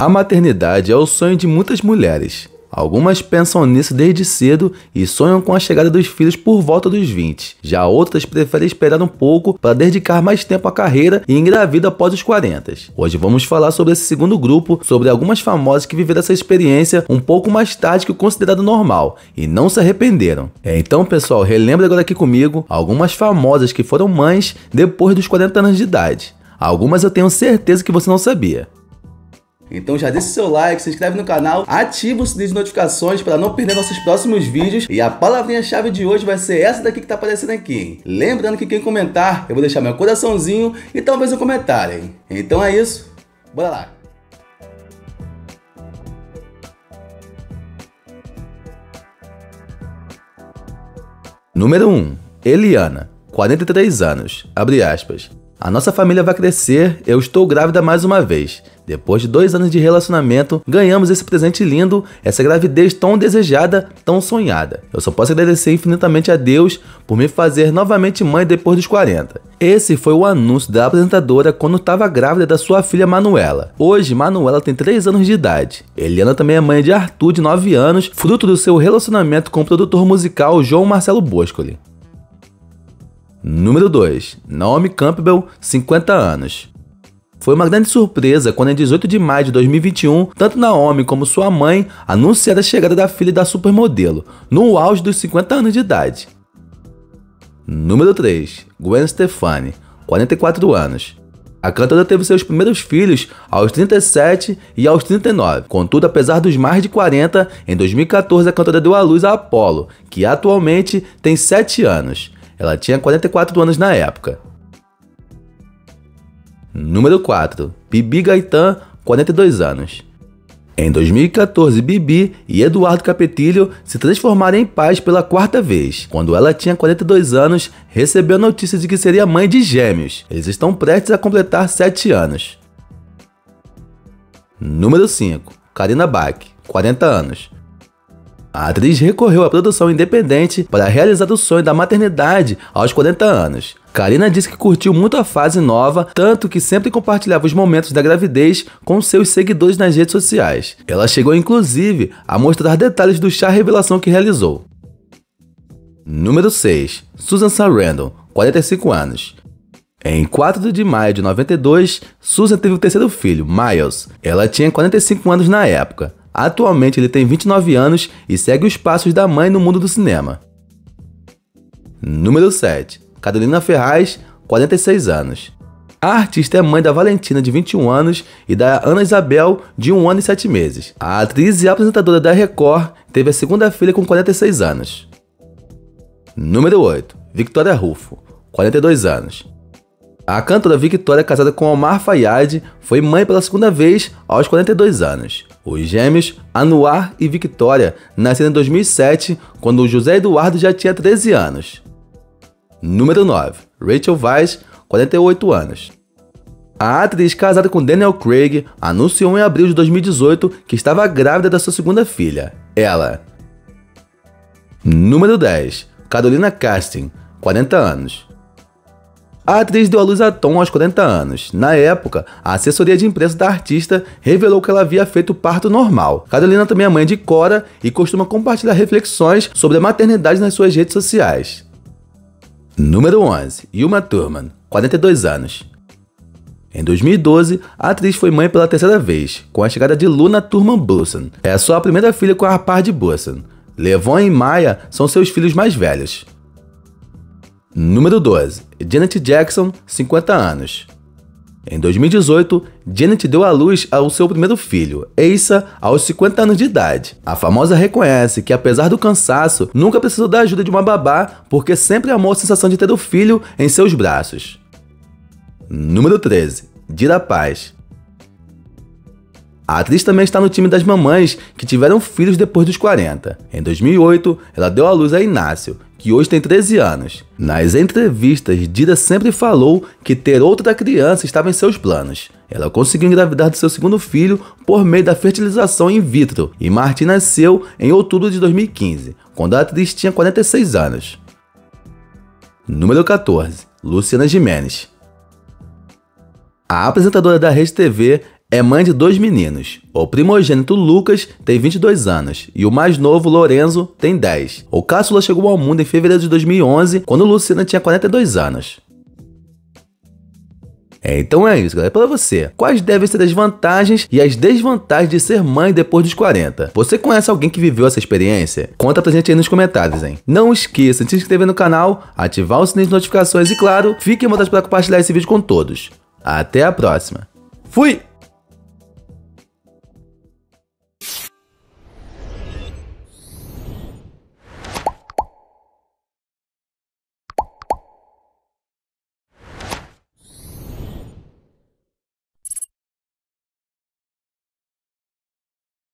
A maternidade é o sonho de muitas mulheres. Algumas pensam nisso desde cedo e sonham com a chegada dos filhos por volta dos 20. Já outras preferem esperar um pouco para dedicar mais tempo à carreira e engravida após os 40. Hoje vamos falar sobre esse segundo grupo, sobre algumas famosas que viveram essa experiência um pouco mais tarde que o considerado normal e não se arrependeram. É, então, pessoal, relembra agora aqui comigo algumas famosas que foram mães depois dos 40 anos de idade. Algumas eu tenho certeza que você não sabia. Então já deixa seu like, se inscreve no canal, ativa o sininho de notificações para não perder nossos próximos vídeos. E a palavrinha-chave de hoje vai ser essa daqui que tá aparecendo aqui. Lembrando que quem comentar, eu vou deixar meu coraçãozinho e talvez um comentário. Hein? Então é isso, bora lá. Número 1. Eliana, 43 anos, abre aspas. A nossa família vai crescer, eu estou grávida mais uma vez. Depois de dois anos de relacionamento, ganhamos esse presente lindo, essa gravidez tão desejada, tão sonhada. Eu só posso agradecer infinitamente a Deus por me fazer novamente mãe depois dos 40. Esse foi o anúncio da apresentadora quando estava grávida da sua filha Manuela. Hoje, Manuela tem 3 anos de idade. Eliana também é mãe de Arthur, de 9 anos, fruto do seu relacionamento com o produtor musical João Marcelo Boscoli. Número 2. Naomi Campbell, 50 anos. Foi uma grande surpresa quando, em 18 de maio de 2021, tanto Naomi como sua mãe anunciaram a chegada da filha da supermodelo, no auge dos 50 anos de idade. Número 3. Gwen Stefani, 44 anos. A cantora teve seus primeiros filhos aos 37 e aos 39. Contudo, apesar dos mais de 40, em 2014 a cantora deu à luz a Apollo, que atualmente tem 7 anos. Ela tinha 44 anos na época. Número 4. Bibi Gaetan, 42 anos. Em 2014, Bibi e Eduardo Capetilho se transformaram em pais pela quarta vez. Quando ela tinha 42 anos, recebeu a notícia de que seria mãe de gêmeos. Eles estão prestes a completar 7 anos. Número 5. Karina Bach, 40 anos. A atriz recorreu à produção independente para realizar o sonho da maternidade aos 40 anos. Karina disse que curtiu muito a fase nova, tanto que sempre compartilhava os momentos da gravidez com seus seguidores nas redes sociais. Ela chegou inclusive a mostrar detalhes do chá revelação que realizou. Número 6. Susan Sarandon, 45 anos. Em 4 de maio de 92, Susan teve o terceiro filho, Miles. Ela tinha 45 anos na época. Atualmente ele tem 29 anos e segue os passos da mãe no mundo do cinema. Número 7. Carolina Ferraz, 46 anos. A artista é mãe da Valentina, de 21 anos, e da Ana Isabel, de 1 ano e 7 meses. A atriz e apresentadora da Record teve a segunda filha com 46 anos. Número 8. Victoria Rufo, 42 anos. A cantora Victoria, casada com Omar Fayad, foi mãe pela segunda vez aos 42 anos. Os gêmeos Anuar e Victoria nasceram em 2007, quando José Eduardo já tinha 13 anos. Número 9. Rachel Weisz, 48 anos. A atriz casada com Daniel Craig anunciou em abril de 2018 que estava grávida da sua segunda filha, ela. Número 10. Carolina Casting, 40 anos. A atriz deu à luz a Tom aos 40 anos. Na época, a assessoria de imprensa da artista revelou que ela havia feito parto normal. Carolina também é mãe de Cora e costuma compartilhar reflexões sobre a maternidade nas suas redes sociais. Número 11. Yuma Thurman, 42 anos. Em 2012, a atriz foi mãe pela terceira vez, com a chegada de Luna Thurman Busson. É a sua primeira filha com a par de Busson. Levon e Maya são seus filhos mais velhos. Número 12. Janet Jackson, 50 anos. Em 2018, Janet deu à luz ao seu primeiro filho, Asa, aos 50 anos de idade. A famosa reconhece que, apesar do cansaço, nunca precisou da ajuda de uma babá porque sempre amou a sensação de ter o filho em seus braços. Número 13. Dira Paz. A atriz também está no time das mamães que tiveram filhos depois dos 40. Em 2008, ela deu à luz a Inácio, que hoje tem 13 anos. Nas entrevistas, Dida sempre falou que ter outra criança estava em seus planos. Ela conseguiu engravidar do seu segundo filho por meio da fertilização in vitro e Martin nasceu em outubro de 2015, quando a atriz tinha 46 anos. Número 14. Luciana Gimenez. A apresentadora da Rede TV é mãe de dois meninos. O primogênito Lucas tem 22 anos e o mais novo Lorenzo tem 10. O caçula chegou ao mundo em fevereiro de 2011, quando Luciana tinha 42 anos. É, então é isso, galera. Para você, quais devem ser as vantagens e as desvantagens de ser mãe depois dos 40? Você conhece alguém que viveu essa experiência? Conta pra gente aí nos comentários, hein? Não esqueça de se inscrever no canal, ativar o sininho de notificações e, claro, fique à vontade para compartilhar esse vídeo com todos. Até a próxima. Fui!